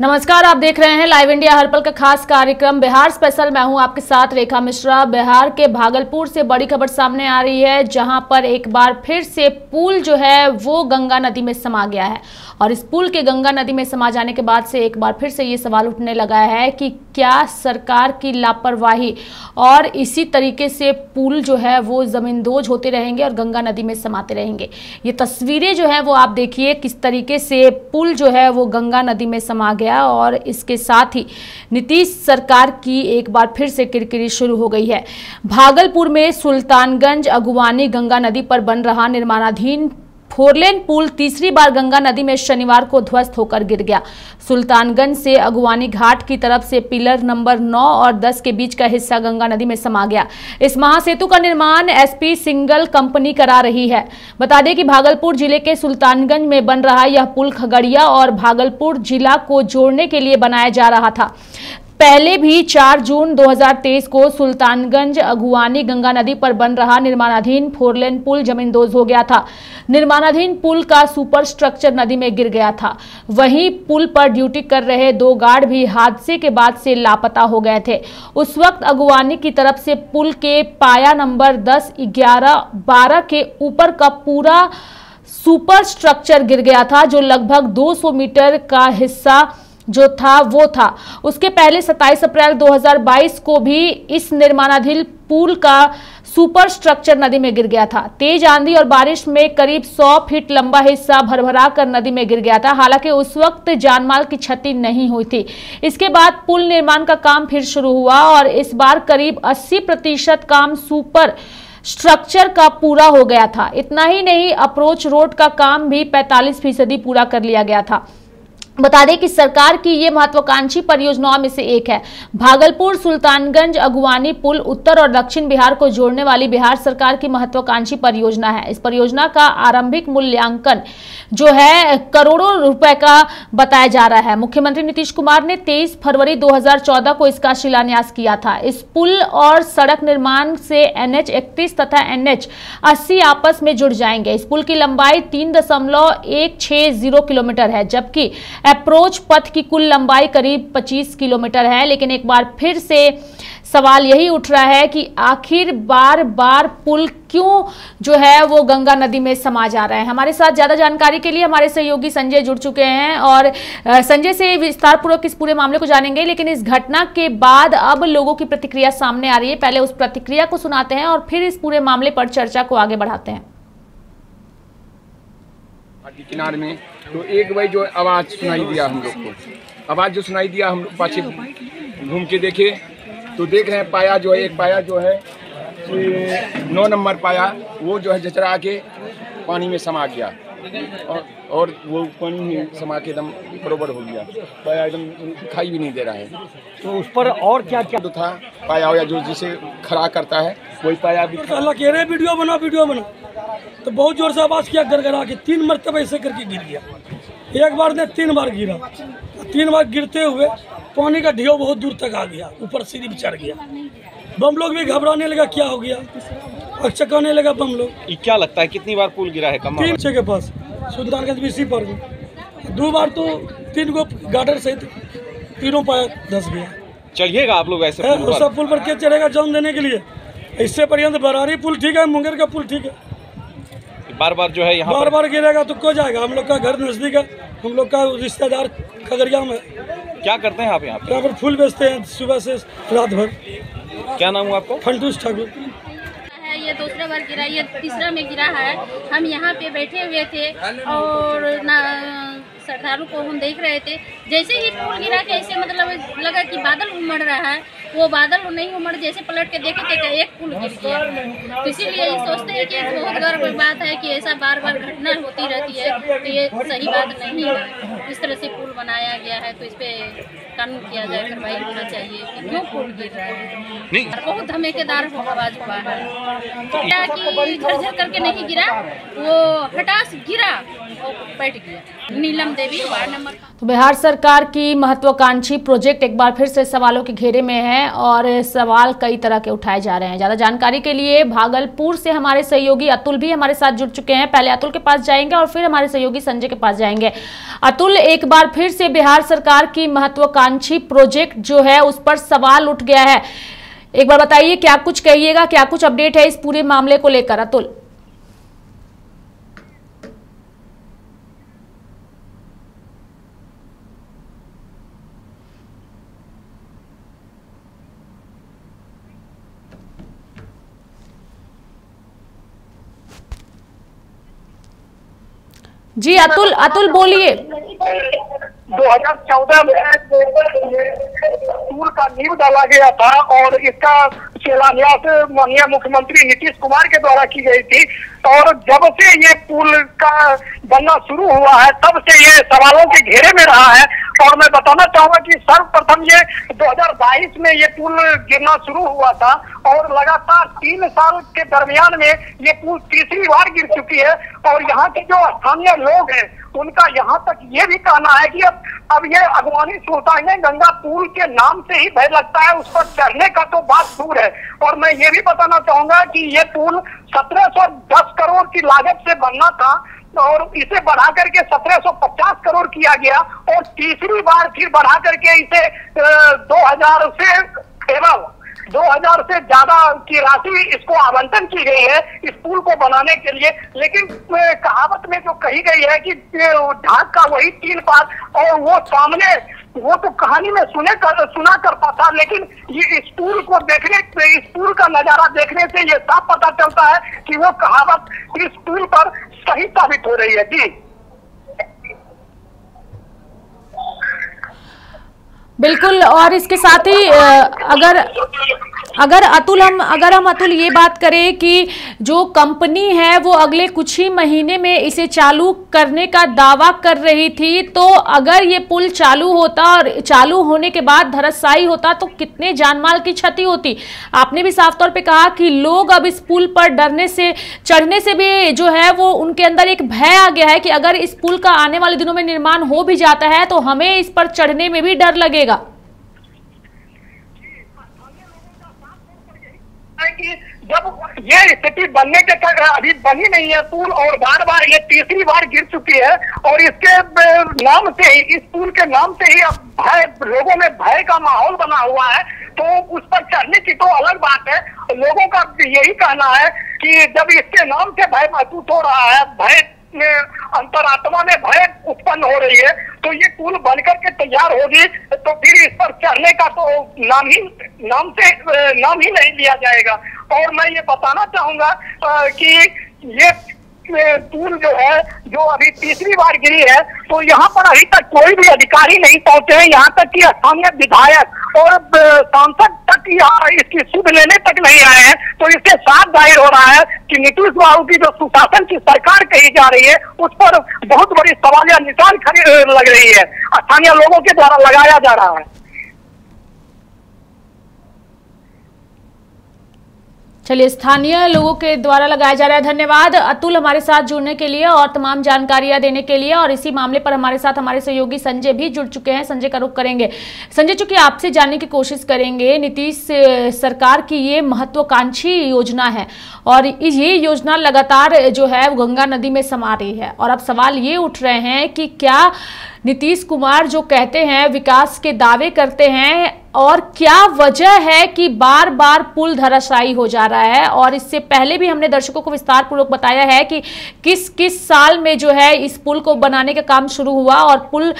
नमस्कार, आप देख रहे हैं लाइव इंडिया हर्पल का खास कार्यक्रम। बिहार स्पेशल मैं हूँ आपके साथ रेखा मिश्रा। बिहार के भागलपुर से बड़ी खबर सामने आ रही है, जहाँ पर एक बार फिर से पुल जो है, वो गंगा नदी में समा गया है। और इस पुल के गंगा नदी में समा जाने के बाद से एक बार फिर से ये सवाल उठने लगा है कि क्या सरकार की लापरवाही और इसी तरीके से पुल जो है, वो जमींदोज होते रहेंगे और गंगा नदी में समाते रहेंगे। ये तस्वीरें जो है, वो आप देखिए किस तरीके से पुल जो है, वो गंगा नदी में समा गया और इसके साथ ही नीतीश सरकार की एक बार फिर से किरकिरी शुरू हो गई है। भागलपुर में सुल्तानगंज अगुवानी गंगा नदी पर बन रहा निर्माणाधीन फोरलेन पुल तीसरी बार गंगा नदी में शनिवार को ध्वस्त होकर गिर गया। सुल्तानगंज से अगुवानी घाट की तरफ़ से पिलर नंबर 9 और 10 के बीच का हिस्सा गंगा नदी में समा गया। इस महासेतु का निर्माण एसपी सिंगल कंपनी करा रही है। बता दें कि भागलपुर ज़िले के सुल्तानगंज में बन रहा यह पुल खगड़िया और भागलपुर जिला को जोड़ने के लिए बनाया जा रहा था। पहले भी 4 जून 2023 को सुल्तानगंज अगुवानी गंगा नदी पर बन रहा निर्माणाधीन फोरलेन पुल जमींदोज हो गया था। निर्माणाधीन पुल का सुपर स्ट्रक्चर नदी में गिर गया था। वहीं पुल पर ड्यूटी कर रहे दो गार्ड भी हादसे के बाद से लापता हो गए थे। उस वक्त अगुवानी की तरफ़ से पुल के पाया नंबर 10, 11, 12 के ऊपर का पूरा सुपर स्ट्रक्चर गिर गया था जो लगभग 200 मीटर का हिस्सा जो था, वो था। उसके पहले 27 अप्रैल 2022 को भी इस निर्माणाधीन पुल का सुपर स्ट्रक्चर नदी में गिर गया था। तेज आंधी और बारिश में करीब 100 फीट लंबा हिस्सा भरभरा कर नदी में गिर गया था। हालाँकि उस वक्त जानमाल की क्षति नहीं हुई थी। इसके बाद पुल निर्माण का काम फिर शुरू हुआ और इस बार करीब 80 प्रतिशत काम सुपर स्ट्रक्चर का पूरा हो गया था। इतना ही नहीं, अप्रोच रोड का काम भी 45 फ़ीसदी पूरा कर लिया गया था। बता दें कि सरकार की ये महत्वाकांक्षी परियोजनाओं में से एक है। भागलपुर, सुल्तानगंज, अगुवानी पुल, उत्तर और दक्षिण बिहार को जोड़ने वाली बिहार सरकार की महत्वाकांक्षी परियोजना है। इस परियोजना का आरंभिक मूल्यांकन जो है, करोड़ों रुपए का बताया जा रहा है। मुख्यमंत्री नीतीश कुमार ने 23 फरवरी 2014 को इसका शिलान्यास किया था। इस पुल और सड़क निर्माण से एनएच 31 तथा एनएच 80 आपस में जुड़ जाएँगे। इस पुल की लंबाई तीन किलोमीटर है, जबकि अप्रोच पथ की कुल लंबाई करीब 25 किलोमीटर है, लेकिन एक बार फिर से सवाल यही उठ रहा है कि आखिर बार बार पुल क्यों जो है वो गंगा नदी में समा जा रहा है? हमारे साथ ज़्यादा जानकारी के लिए हमारे सहयोगी संजय जुड़ चुके हैं और संजय से विस्तार पूर्वक इस पूरे मामले को जानेंगे, लेकिन इस घटना के बाद अब लोगों की प्रतिक्रिया सामने आ रही है। पहले उस प्रतिक्रिया को सुनाते हैं और फिर इस पूरे मामले पर चर्चा को आगे बढ़ाते हैं। किनारे में। तो एक भाई जो आवाज़ सुनाई दिया हम लोग को। आवाज़ जो सुनाई दिया हम लोग पाछे घूम के देखे। तो देख रहे हैं पाया जो है एक पाया जो है नौ नंबर पाया वो जो है जचरा के पानी में समा गया। और और वो पानी में समा के एकदम बरोबर हो गया। पाया एकदम दिखाई भी नहीं दे रहा है। तो उस पर और क्या क्या? तो था पाया हो या जो जिसे खड़ा करता है वही पाया भी अल्लाह कह रहे वीडियो बना वीडियो बना तो बहुत ज़ोर से आवाज़ किया गड़गड़ा के तीन मरतब ऐसे करके गिर गया। एक बार ने तीन बार गिरा। तीन बार गिरते हुए पानी का ढेव बहुत दूर तक आ गया ऊपर सीढ़ी भी चढ़ गया। बम लोग भी घबराने लगा क्या हो गया? और चकाने लगा बम लोग। क्या लगता है कितनी बार पुल गिरा है कम तीन छः के पास। सुल्तानगंज बीसी पर दो बार तो तीन गो गार्डर सहित तीनों पाया धस गया। चढ़िएगा आप लोग ऐसे पुल पर? पुल पर क्या चढ़ेगा जान देने के लिए? इससे पर्यंत बरारी पुल ठीक है मुंगेर का पुल ठीक है। बार बार जो है यहाँ बार बार गिरेगा तो को जाएगा? हम लोग का घर नज़दीक है। हम लोग का रिश्तेदार खगड़िया में क्या करते हैं आप यहाँ यहाँ पर फूल बेचते हैं सुबह से रात भर। क्या नाम हुआ आपको? फंटूस ठाकुर। ये दूसरा बार गिरा ये तीसरा में गिरा है। हम यहाँ पे बैठे हुए थे और ना श्रद्धालु को हम देख रहे थे। जैसे ही पुल गिरा के ऐसे मतलब लगा कि बादल उमड़ रहा है वो बादल नहीं उमड़, जैसे पलट के देखे थे तो एक पुल गिर गया। तो इसीलिए ये सोचते हैं कि बहुत गर्व की बात है कि ऐसा बार बार घटना होती रहती है तो ये सही बात नहीं है। इस तरह से पुल बनाया गया है तो इस पर कानून किया जाए कार्रवाई होना चाहिए कि क्यों पुल गिर रहा है? नहीं। बहुत धमेकेदार आवाज़ हुआ है। क्या कि झरझर करके नहीं गिरा वो हटास गिरा बैठ गया। नीलम देवी वार्ड नंबर तो बिहार सरकार की महत्वाकांक्षी प्रोजेक्ट एक बार फिर से सवालों के घेरे में है और सवाल कई तरह के उठाए जा रहे हैं। ज़्यादा जानकारी के लिए भागलपुर से हमारे सहयोगी अतुल भी हमारे साथ जुड़ चुके हैं। पहले अतुल के पास जाएँगे और फिर हमारे सहयोगी संजय के पास जाएँगे। अतुल एक बार फिर से बिहार सरकार की महत्वाकांक्षी प्रोजेक्ट जो है, उस पर सवाल उठ गया है। एक बार बताइए, क्या कुछ कहिएगा, क्या कुछ अपडेट है इस पूरे मामले को लेकर? अतुल। जी, अतुल अतुल बोलिए। 2014 में स्कूल का नींव डाला गया था और इसका शिलान्यास माननीय मुख्यमंत्री नीतीश कुमार के द्वारा की गई थी। और जब से ये पुल का बनना शुरू हुआ है, तब से ये सवालों के घेरे में रहा है। और मैं बताना चाहूँगा कि सर्वप्रथम ये 2022 में ये पुल गिरना शुरू हुआ था और लगातार तीन साल के दरमियान में ये पुल तीसरी बार गिर चुकी है। और यहाँ के जो स्थानीय लोग हैं, उनका यहाँ तक ये भी कहना है कि अब अब ये अगवानी सुल्तान गंगा पुल के नाम से ही भय लगता है, उस पर चढ़ने का तो बात दूर है। और मैं ये भी बताना चाहूँगा कि ये पुल 1710 करोड़ की लागत से बनना था और इसे बढ़ा करके 1750 करोड़ किया गया और तीसरी बार फिर बढ़ा करके इसे दो हज़ार से केवल 2000 से ज़्यादा की राशि इसको आवंटन की गई है इस पुल को बनाने के लिए। लेकिन कहावत में जो कही गई है कि ढाक का वही तीन पार और वो सामने, वो तो कहानी में सुने कर, सुना करता था, लेकिन ये इस पुल को देखने, इस पुल का नज़ारा देखने से ये साफ़ पता चलता है कि वो कहावत इस पुल पर सही साबित हो रही है। जी। बिल्कुल और इसके साथ ही अगर अगर अतुल हम, अगर हम अतुल ये बात करें कि जो कंपनी है, वो अगले कुछ ही महीने में इसे चालू करने का दावा कर रही थी तो अगर ये पुल चालू होता और चालू होने के बाद धरसाई होता तो कितने जानमाल की क्षति होती? आपने भी साफ़ तौर पे कहा कि लोग अब इस पुल पर डरने से, चढ़ने से भी जो है, वो उनके अंदर एक भय आ गया है कि अगर इस पुल का आने वाले दिनों में निर्माण हो भी जाता है तो हमें इस पर चढ़ने में भी डर लगेगा है कि जब ये स्थिति बनने के तक अभी बनी नहीं है पुल और बार बार ये तीसरी बार गिर चुकी है और इसके नाम से ही, इस पुल के नाम से ही अब भय, लोगों में भय का माहौल बना हुआ है। तो उस पर चढ़ने की तो अलग बात है। लोगों का यही कहना है कि जब इसके नाम से भय महसूस हो रहा है, भय अंतरात्मा में भय उत्पन्न हो रही है तो ये पुल बनकर के तैयार होगी तो फिर इस पर चढ़ने का तो नाम ही, नाम से नाम ही नहीं लिया जाएगा। और मैं ये बताना चाहूँगा कि ये पुल जो है, जो अभी तीसरी बार गिरी है तो यहाँ पर अभी तक कोई भी अधिकारी नहीं पहुँचे हैं। यहाँ तक कि स्थानीय विधायक और सांसद तक यहाँ इसकी सुध लेने तक नहीं आए हैं। तो इसके साथ ज़ाहिर हो रहा है कि नीतीश बाबू की जो सुशासन की सरकार कही जा रही है, उस पर बहुत बड़ी सवालिया निशान खड़ी लग रही है। स्थानीय लोगों के द्वारा लगाया जा रहा है। चलिए, स्थानीय लोगों के द्वारा लगाया जा रहा है धन्यवाद। अतुल हमारे साथ जुड़ने के लिए और तमाम जानकारियाँ देने के लिए और इसी मामले पर हमारे साथ हमारे सहयोगी संजय भी जुड़ चुके हैं। संजय का रुख करेंगे। संजय चूँकि आपसे जानने की कोशिश करेंगे? नीतीश सरकार की ये महत्वाकांक्षी योजना है और ये योजना लगातार जो है गंगा नदी में समा रही है और अब सवाल ये उठ रहे हैं कि क्या नीतीश कुमार जो कहते हैं, विकास के दावे करते हैं और क्या वजह है कि बार बार पुल धराशायी हो जा रहा है? और इससे पहले भी हमने दर्शकों को विस्तार पूर्वक बताया है कि किस किस साल में जो है इस पुल को बनाने का काम शुरू हुआ और पुल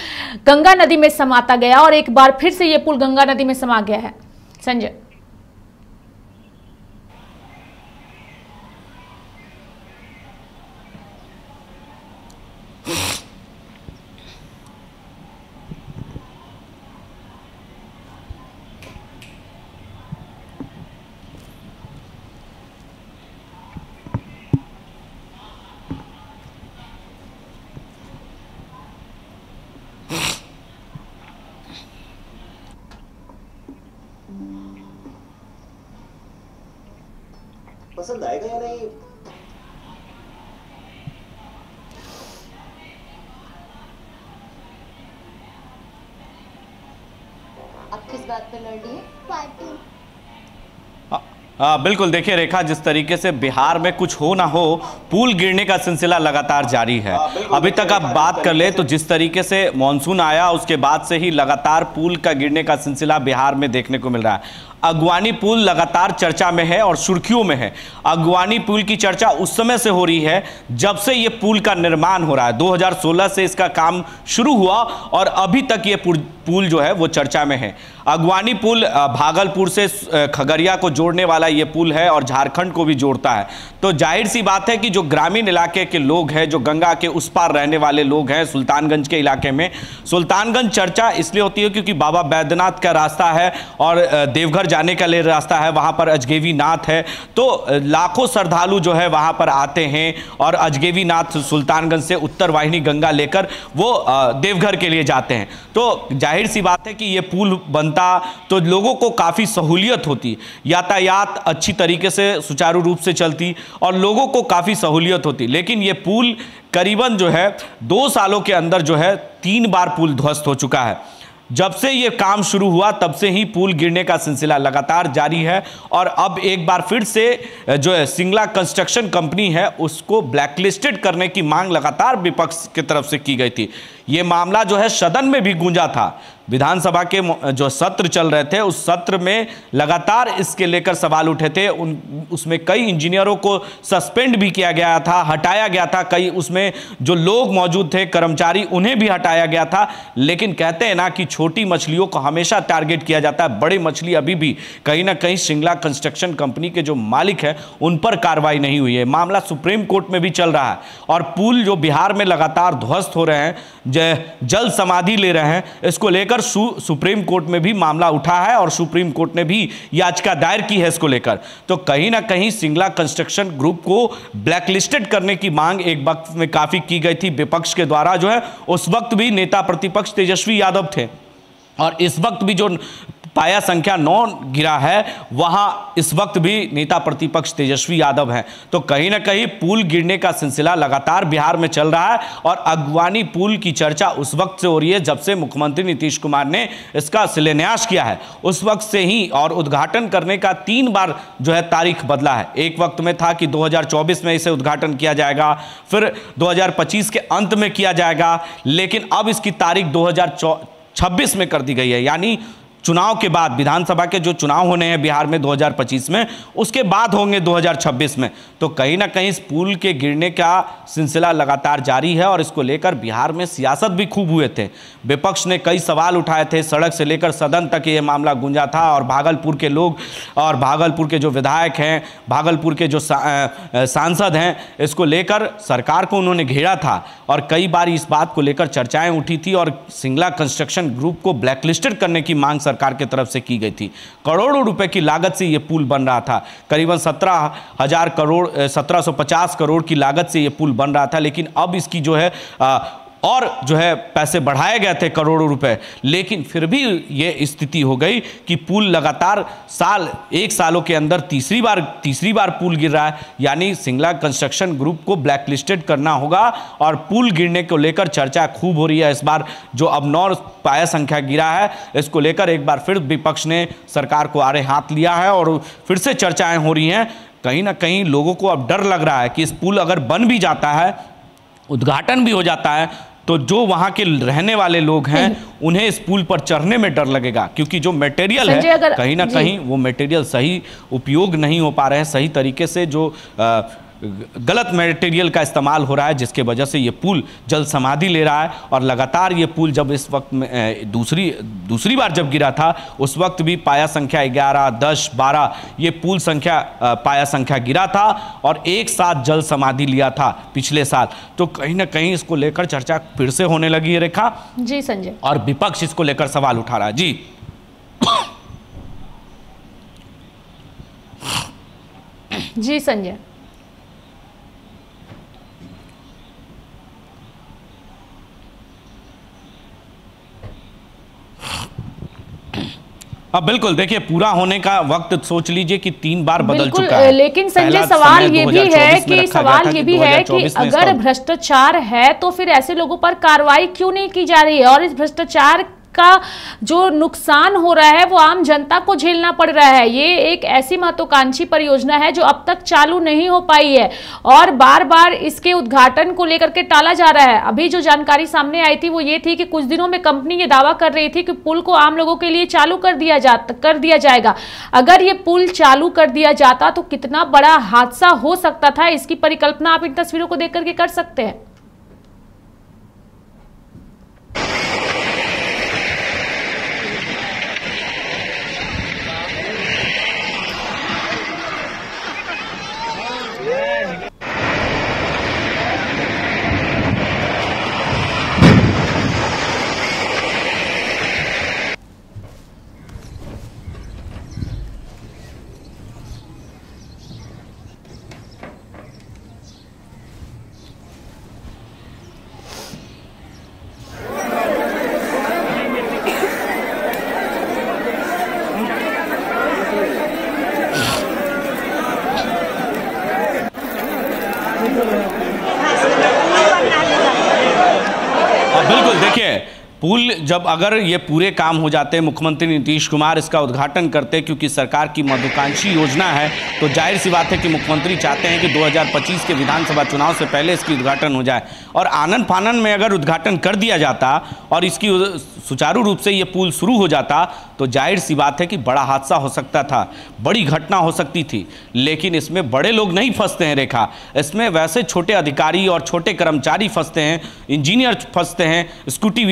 गंगा नदी में समाता गया और एक बार फिर से ये पुल गंगा नदी में समा गया है। संजय। पसंद आएगा या नहीं? अब किस बात पे लड़ रही है? आ, बिल्कुल। देखिए रेखा जिस तरीके से बिहार में कुछ हो ना हो पुल गिरने का सिलसिला लगातार जारी है। अभी तक आप बात कर ले तो जिस तरीके से मानसून आया उसके बाद से ही लगातार पुल का गिरने का सिलसिला बिहार में देखने को मिल रहा है। अगवानी पुल लगातार चर्चा में है और सुर्खियों में है। अगवानी पुल की चर्चा उस समय से हो रही है जब से ये पुल का निर्माण हो रहा है। 2016 से इसका काम शुरू हुआ और अभी तक ये पुल जो है वो चर्चा में है। अगवानी पुल भागलपुर से खगड़िया को जोड़ने वाला ये पुल है और झारखंड को भी जोड़ता है। तो ज़ाहिर सी बात है कि जो ग्रामीण इलाके के लोग हैं, जो गंगा के उस पार रहने वाले लोग हैं सुल्तानगंज के इलाके में, सुल्तानगंज चर्चा इसलिए होती है क्योंकि बाबा बैद्यनाथ का रास्ता है और देवघर जाने का रास्ता है, वहाँ पर अजगेवी नाथ है। तो लाखों श्रद्धालु जो है वहाँ पर आते हैं और अजगेवी नाथ सुल्तानगंज से उत्तर वाहिनी गंगा लेकर वो देवघर के लिए जाते हैं। तो ज़ाहिर सी बात है कि ये पुल बनता तो लोगों को काफ़ी सहूलियत होती। यातायात अच्छी तरीके से सुचारू रूप से चलती और लोगों को काफ़ी सहूलियत होती। लेकिन ये पुल करीबन जो है, दो सालों के अंदर जो है, तीन बार पुल ध्वस्त हो चुका है। जब से ये काम शुरू हुआ, तब से ही पुल गिरने का सिलसिला लगातार जारी है और अब एक बार फिर से जो है, सिंगला कंस्ट्रक्शन कंपनी है, उसको ब्लैकलिस्टेड करने की मांग लगातार विपक्ष की तरफ़ से की गई थी। ये मामला जो है सदन में भी गूंजा था। विधानसभा के जो सत्र चल रहे थे, उस सत्र में लगातार इसके लेकर सवाल उठे थे। उन उसमें कई इंजीनियरों को सस्पेंड भी किया गया था, हटाया गया था। कई उसमें जो लोग मौजूद थे, कर्मचारी, उन्हें भी हटाया गया था। लेकिन कहते हैं ना कि छोटी मछलियों को हमेशा टारगेट किया जाता है। बड़ी मछली अभी भी कहीं ना कहीं शिंगला कंस्ट्रक्शन कंपनी के जो मालिक हैं, उन पर कार्रवाई नहीं हुई है। मामला सुप्रीम कोर्ट में भी चल रहा है। और पुल जो बिहार में लगातार ध्वस्त हो रहे हैं जल समाधि ले रहे हैं। इसको लेकर सु, सुप्रीम कोर्ट में भी मामला उठा है और सुप्रीम कोर्ट ने भी याचिका दायर की है इसको लेकर। तो कहीं ना कहीं सिंगला कंस्ट्रक्शन ग्रुप को ब्लैकलिस्टेड करने की मांग एक वक्त में काफ़ी की गई थी विपक्ष के द्वारा। जो है उस वक्त भी नेता प्रतिपक्ष तेजस्वी यादव थे। और इस वक्त भी जो पाया संख्या नौ गिरा है, वहाँ इस वक्त भी नेता प्रतिपक्ष तेजस्वी यादव हैं। तो कहीं ना कहीं पुल गिरने का सिलसिला लगातार बिहार में चल रहा है और अगवानी पुल की चर्चा उस वक्त से हो रही है जब से मुख्यमंत्री नीतीश कुमार ने इसका शिलान्यास किया है। उस वक्त से ही और उद्घाटन करने का तीन बार जो है तारीख बदला है। एक वक्त में था कि 2024 में इसे उद्घाटन किया जाएगा, फिर 2025 के अंत में किया जाएगा, लेकिन अब इसकी तारीख 2026 में कर दी गई है। यानी चुनाव के बाद, विधानसभा के जो चुनाव होने हैं बिहार में 2025 में, उसके बाद होंगे 2026 में। तो कहीं ना कहीं इस पुल के गिरने का सिलसिला लगातार जारी है और इसको लेकर बिहार में सियासत भी खूब हुए थे। विपक्ष ने कई सवाल उठाए थे, सड़क से लेकर सदन तक ये मामला गूंजा था और भागलपुर के लोग और भागलपुर के जो विधायक हैं, भागलपुर के जो सांसद हैं, इसको लेकर सरकार को उन्होंने घेरा था और कई बार इस बात को लेकर चर्चाएँ उठी थी और सिंगला कंस्ट्रक्शन ग्रुप को ब्लैकलिस्टेड करने की मांग सरकार की तरफ़ से की गई थी। करोड़ों रुपए की लागत से ये पुल बन रहा था। करीबन सत्रह हज़ार करोड़, सत्रह सौ पचास करोड़ की लागत से ये पुल बन रहा था, लेकिन अब इसकी जो है और जो है पैसे बढ़ाए गए थे करोड़ों रुपए। लेकिन फिर भी ये स्थिति हो गई कि पुल लगातार साल, एक सालों के अंदर तीसरी बार तीसरी बार पुल गिर रहा है। यानी सिंगला कंस्ट्रक्शन ग्रुप को ब्लैकलिस्टेड करना होगा और पुल गिरने को लेकर चर्चा खूब हो रही है इस बार, जो अब नौ पाया संख्या गिरा है। इसको लेकर एक बार फिर विपक्ष ने सरकार को आड़े हाथ लिया है और फिर से चर्चाएँ हो रही हैं। कहीं ना कहीं लोगों को अब डर लग रहा है कि इस पुल अगर बन भी जाता है, उद्घाटन भी हो जाता है तो जो वहाँ के रहने वाले लोग हैं उन्हें इस पुल पर चढ़ने में डर लगेगा क्योंकि जो मटेरियल है कहीं ना कहीं वो मटेरियल सही उपयोग नहीं हो पा रहे हैं सही तरीके से जो अ, गलत मटेरियल का इस्तेमाल हो रहा है जिसके वजह से ये पुल जल समाधि ले रहा है और लगातार ये पुल जब इस वक्त में दूसरी दूसरी बार जब गिरा था उस वक्त भी पाया संख्या ग्यारह दस बारह ये पुल संख्या पाया संख्या गिरा था और एक साथ जल समाधि लिया था पिछले साल। तो कहीं ना कहीं इसको लेकर चर्चा फिर से होने लगी है रेखा। जी संजय। और विपक्ष इसको लेकर सवाल उठा रहा है। जी। जी संजय। अब बिल्कुल देखिए पूरा होने का वक्त सोच लीजिए कि तीन बार बदल चुका है। लेकिन संजय सवाल ये भी है कि सवाल ये भी है कि 2024 में इसका अगर भ्रष्टाचार है तो फिर ऐसे लोगों पर कार्रवाई क्यों नहीं की जा रही है? और इस भ्रष्टाचार का जो नुकसान हो रहा है वो आम जनता को झेलना पड़ रहा है। ये एक ऐसी महत्वाकांक्षी परियोजना है जो अब तक चालू नहीं हो पाई है और बार बार इसके उद्घाटन को लेकर के टाला जा रहा है। अभी जो जानकारी सामने आई थी वो ये थी कि कुछ दिनों में कंपनी ये दावा कर रही थी कि पुल को आम लोगों के लिए चालू कर दिया जा, कर दिया जाएगा। अगर ये पुल चालू कर दिया जाता तो कितना बड़ा हादसा हो सकता था, इसकी परिकल्पना आप इन तस्वीरों को देख करके कर सकते हैं बिल्कुल देखिए पुल जब अगर ये पूरे काम हो जाते हैं मुख्यमंत्री नीतीश कुमार इसका उद्घाटन करते क्योंकि सरकार की महत्वाकांक्षी योजना है तो ज़ाहिर सी बात है कि मुख्यमंत्री चाहते हैं कि 2025 के विधानसभा चुनाव से पहले इसकी उद्घाटन हो जाए। और आनंद फानन में अगर उद्घाटन कर दिया जाता और इसकी सुचारू रूप से ये पुल शुरू हो जाता तो ज़ाहिर सी बात है कि बड़ा हादसा हो सकता था, बड़ी घटना हो सकती थी। लेकिन इसमें बड़े लोग नहीं फंसते हैं रेखा। इसमें वैसे छोटे अधिकारी और छोटे कर्मचारी फंसते हैं, इंजीनियर फंसते हैं, स्कूटी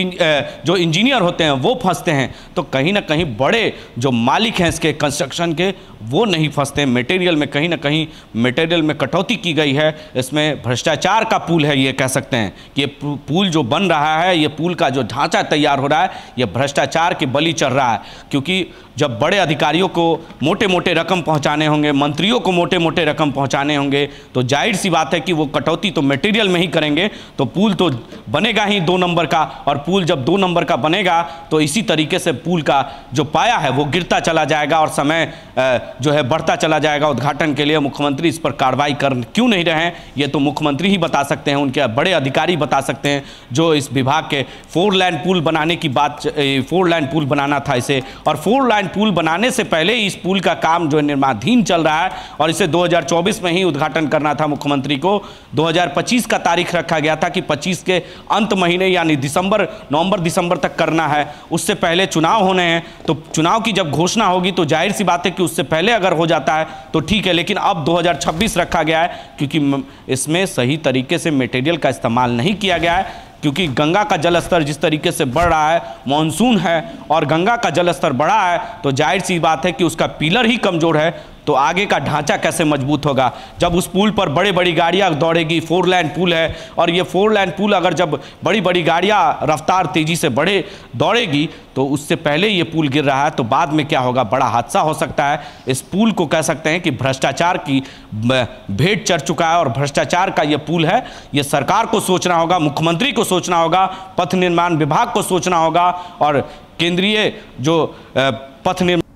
जो इंजीनियर होते हैं, वो फंसते हैं। तो कहीं ना कहीं बड़े जो मालिक हैं इसके कंस्ट्रक्शन के, वो नहीं फंसते। मटेरियल में कहीं ना कहीं मटेरियल में कटौती की गई है। इसमें भ्रष्टाचार का पुल है, ये कह सकते हैं। कि ये पुल जो बन रहा है, ये पुल का जो ढांचा तैयार हो रहा है, ये भ्रष्टाचार के बलि चढ़ रहा है। क्योंकि जब बड़े अधिकारियों को मोटे मोटे रकम पहुँचाने होंगे, मंत्रियों को मोटे मोटे रकम पहुँचाने होंगे तो ज़ाहिर सी बात है कि वो कटौती तो मटेरियल में ही करेंगे तो पुल तो बनेगा ही दो नंबर का। और पुल जब दो नंबर का बनेगा तो इसी तरीके से पुल का जो पाया है, वो गिरता चला जाएगा और समय जो है बढ़ता चला जाएगा उद्घाटन के लिए। मुख्यमंत्री इस पर कार्रवाई कर क्यों नहीं रहे ये तो मुख्यमंत्री ही बता सकते हैं, उनके बड़े अधिकारी बता सकते हैं, जो इस विभाग के फोर लाइन पुल बनाने की बात फोर लाइन पुल बनाना था इसे। और फोर लाइन पुल बनाने से पहले इस पुल का काम जो है निर्माणाधीन चल रहा है और इसे 2024 में ही उद्घाटन करना था मुख्यमंत्री को। 2025 का तारीख रखा गया था कि 25 के अंत महीने, यानी दिसंबर, नवंबर दिसंबर तक करना है, उससे पहले चुनाव होने हैं तो चुनाव की जब घोषणा होगी तो ज़ाहिर सी बात है कि उससे पहले अगर हो जाता है तो ठीक है, लेकिन अब 2026 रखा गया है, क्योंकि इसमें सही तरीके से मटेरियल का इस्तेमाल नहीं किया गया है, क्योंकि गंगा का जल स्तर जिस तरीके से बढ़ रहा है मानसून है, और गंगा का जल स्तर बढ़ा है तो ज़ाहिर सी बात है कि उसका पिलर ही कमज़ोर है तो आगे का ढांचा कैसे मज़बूत होगा? जब उस पुल पर बड़े बड़ी गाड़ियाँ दौड़ेगी, फोर लाइन पुल है, और ये फोर लाइन पुल अगर जब बड़ी बड़ी गाड़ियाँ रफ्तार तेज़ी से बढ़े, दौड़ेगी तो उससे पहले ये पुल गिर रहा है तो बाद में क्या होगा? बड़ा हादसा हो सकता है। इस पुल को कह सकते हैं कि भ्रष्टाचार की भेंट चढ़ चुका है, और भ्रष्टाचार का ये पुल है। ये सरकार को सोचना होगा, मुख्यमंत्री को सोचना होगा, पथ निर्माण विभाग को सोचना होगा, और केंद्रीय जो पथ निर्माण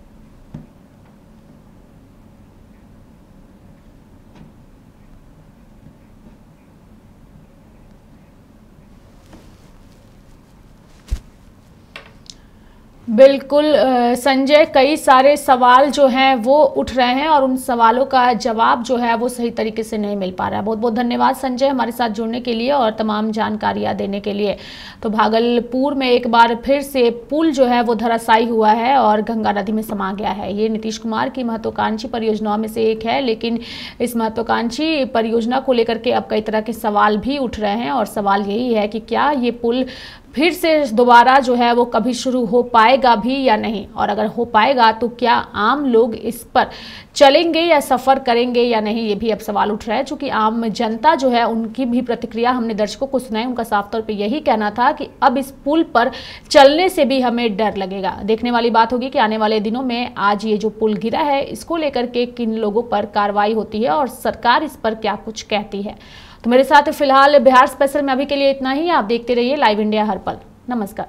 बिल्कुल संजय, कई सारे सवाल जो हैं वो उठ रहे हैं और उन सवालों का जवाब जो है वो सही तरीके से नहीं मिल पा रहा है। बहुत बहुत धन्यवाद संजय हमारे साथ जुड़ने के लिए और तमाम जानकारियाँ देने के लिए। तो भागलपुर में एक बार फिर से पुल जो है वो धराशायी हुआ है और गंगा नदी में समा गया है। ये नीतीश कुमार की महत्वाकांक्षी परियोजनाओं में से एक है, लेकिन इस महत्वाकांक्षी परियोजना को लेकर के अब कई तरह के सवाल भी उठ रहे हैं और सवाल यही है कि क्या ये पुल फिर से दोबारा जो है वो कभी शुरू हो पाएगा भी या नहीं? और अगर हो पाएगा तो क्या आम लोग इस पर चलेंगे या सफ़र करेंगे या नहीं? ये भी अब सवाल उठ रहा है, चूँकि आम जनता जो है, उनकी भी प्रतिक्रिया हमने दर्शकों को सुनाई। उनका साफ़ तौर पे यही कहना था कि अब इस पुल पर चलने से भी हमें डर लगेगा। देखने वाली बात होगी कि आने वाले दिनों में आज ये जो पुल गिरा है, इसको लेकर के किन लोगों पर कार्रवाई होती है और सरकार इस पर क्या कुछ कहती है? तो मेरे साथ फ़िलहाल बिहार स्पेशल में अभी के लिए इतना ही। आप देखते रहिए लाइव इंडिया हर पल। नमस्कार।